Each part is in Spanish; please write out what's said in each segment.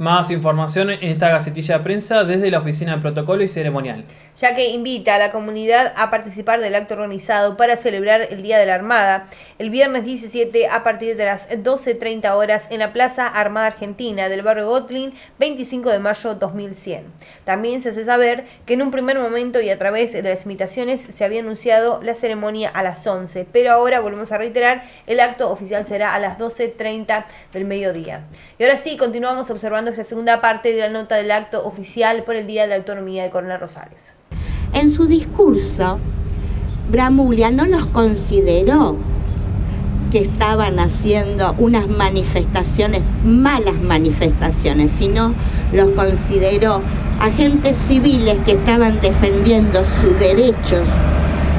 Más información en esta gacetilla de prensa desde la Oficina de Protocolo y Ceremonial. Ya que invita a la comunidad a participar del acto organizado para celebrar el Día de la Armada el viernes 17 a partir de las 12.30 horas en la Plaza Armada Argentina del barrio Gotlin, 25 de mayo 2100. También se hace saber que en un primer momento y a través de las invitaciones se había anunciado la ceremonia a las 11, pero ahora volvemos a reiterar, el acto oficial será a las 12.30 del mediodía. Y ahora sí, continuamos observando la segunda parte de la nota del acto oficial por el Día de la Autonomía de Coronel Rosales. En su discurso, Bramulia no los consideró que estaban haciendo unas manifestaciones, malas manifestaciones, sino los consideró agentes civiles que estaban defendiendo sus derechos.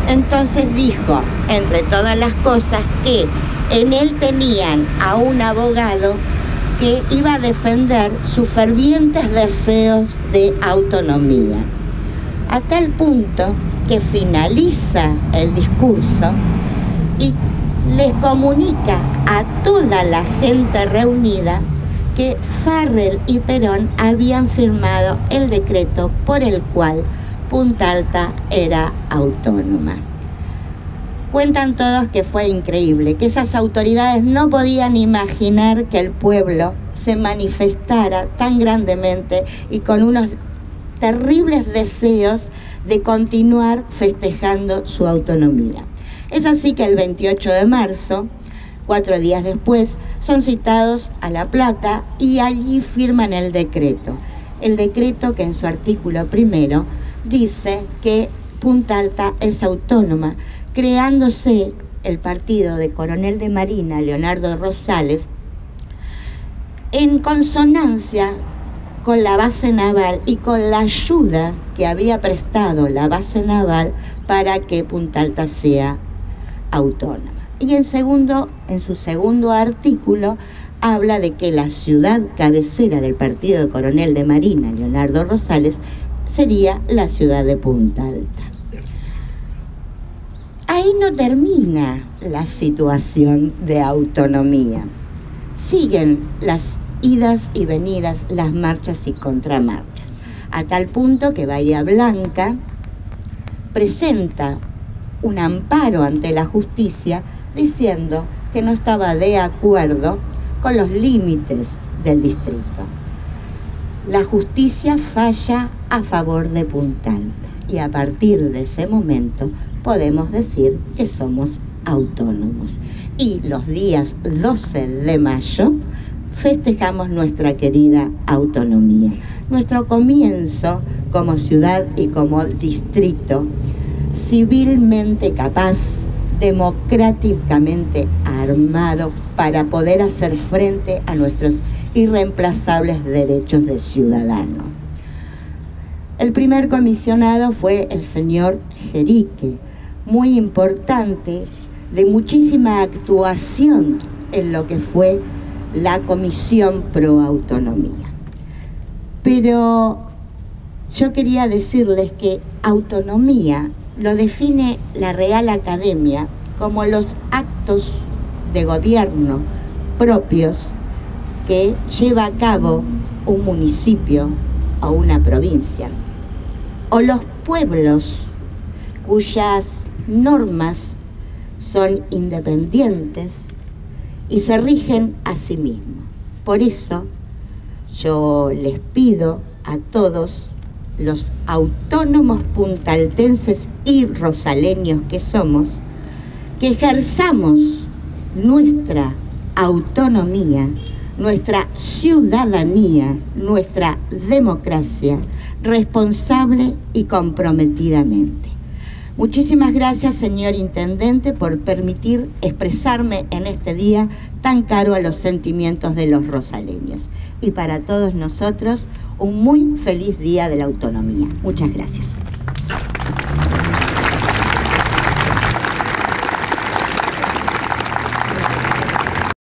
Entonces dijo, entre todas las cosas, que en él tenían a un abogado que iba a defender sus fervientes deseos de autonomía, a tal punto que finaliza el discurso y les comunica a toda la gente reunida que Farrell y Perón habían firmado el decreto por el cual Punta Alta era autónoma. Cuentan todos que fue increíble, que esas autoridades no podían imaginar que el pueblo se manifestara tan grandemente y con unos terribles deseos de continuar festejando su autonomía. Es así que el 28 de marzo, cuatro días después, son citados a La Plata y allí firman el decreto. El decreto que en su artículo primero dice que Punta Alta es autónoma, creándose el partido de coronel de Marina Leonardo Rosales en consonancia con la base naval y con la ayuda que había prestado la base naval para que Punta Alta sea autónoma. Y en segundo, en su segundo artículo habla de que la ciudad cabecera del partido de coronel de Marina, Leonardo Rosales, sería la ciudad de Punta Alta ahí no termina la situación de autonomía. Siguen las idas y venidas, las marchas y contramarchas, a tal punto que Bahía Blanca presenta un amparo ante la justicia diciendo que no estaba de acuerdo con los límites del distrito. La justicia falla a favor de Punta y a partir de ese momento podemos decir que somos autónomos. Y los días 12 de mayo festejamos nuestra querida autonomía, nuestro comienzo como ciudad y como distrito civilmente capaz, democráticamente armado para poder hacer frente a nuestros irreemplazables derechos de ciudadano. El primer comisionado fue el señor Jerique, muy importante, de muchísima actuación en lo que fue la Comisión Pro Autonomía. Pero yo quería decirles que autonomía lo define la Real Academia como los actos de gobierno propios que lleva a cabo un municipio o una provincia o los pueblos cuyas normas son independientes y se rigen a sí mismos. Por eso yo les pido a todos los autónomos puntaltenses y rosaleños que somos, que ejerzamos nuestra autonomía nuestra ciudadanía, nuestra democracia, responsable y comprometidamente. Muchísimas gracias, señor Intendente, por permitir expresarme en este día tan caro a los sentimientos de los rosaleños. Y para todos nosotros, un muy feliz día de la autonomía. Muchas gracias.